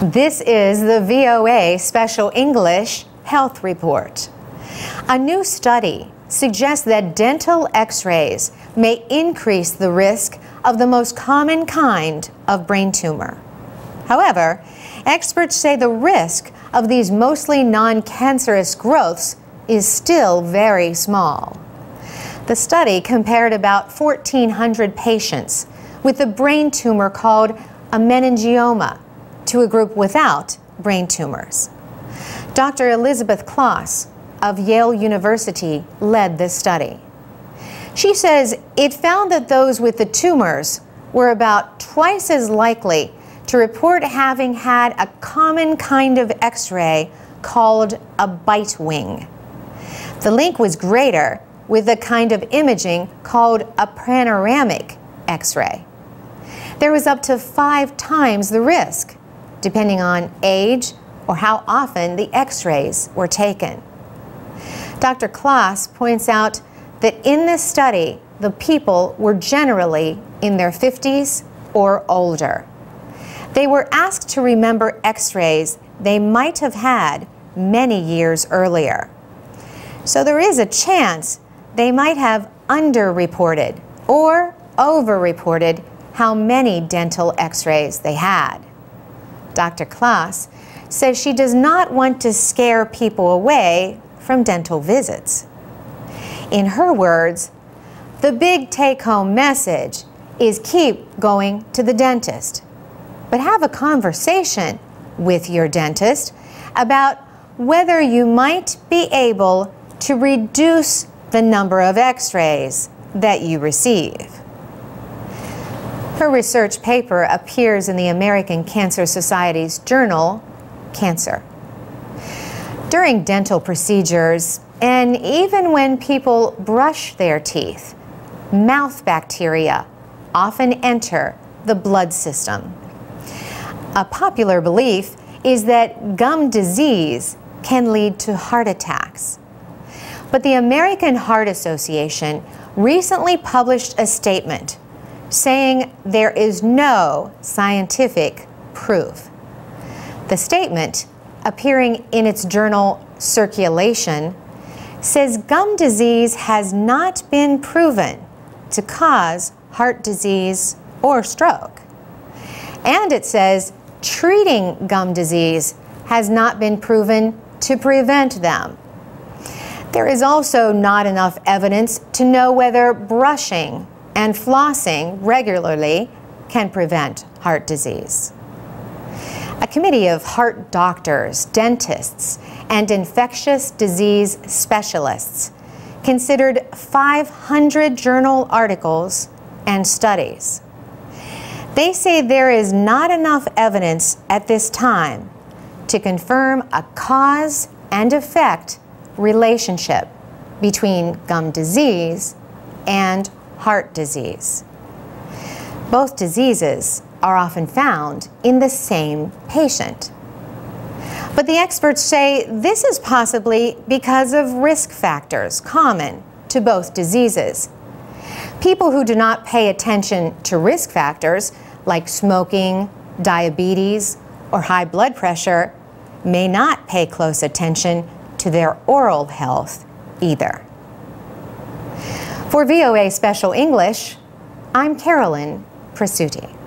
This is the VOA Special English Health Report. A new study suggests that dental x rays may increase the risk of the most common kind of brain tumor. However, experts say the risk of these mostly non cancerous growths is still very small. The study compared about 1,400 patients with a brain tumor called a meningioma to a group without brain tumors. Dr. Elizabeth Claus of Yale University led this study. She says it found that those with the tumors were about twice as likely to report having had a common kind of x ray called a bite wing. The link was greater with a kind of imaging called a panoramic x ray. There was up to five times the risk, depending on age or how often the x rays were taken. Dr. Claus points out that in this study, the people were generally in their 50s or older. They were asked to remember x rays they might have had many years earlier. So there is a chance they might have underreported or overreported how many dental x rays they had. Dr. Claus says she does not want to scare people away from dental visits. In her words, the big take home message is keep going to the dentist, but have a conversation with your dentist about whether you might be able to reduce the number of x rays that you receive. Her research paper appears in the American Cancer Society's journal, Cancer. During dental procedures, and even when people brush their teeth, mouth bacteria often enter the blood system. A popular belief is that gum disease can lead to heart attacks. But the American Heart Association recently published a statement saying there is no scientific proof. The statement, appearing in its journal Circulation, says gum disease has not been proven to cause heart disease or stroke. And it says treating gum disease has not been proven to prevent them. There is also not enough evidence to know whether brushing and flossing regularly can prevent heart disease. A committee of heart doctors, dentists, and infectious disease specialists considered 500 journal articles and studies. They say there is not enough evidence at this time to confirm a cause and effect relationship between gum disease and heart disease. Both diseases are often found in the same patient. But the experts say this is possibly because of risk factors common to both diseases. People who do not pay attention to risk factors like smoking, diabetes, or high blood pressure may not pay close attention to their oral health either. For VOA Special English, I'm Carolyn Presutti.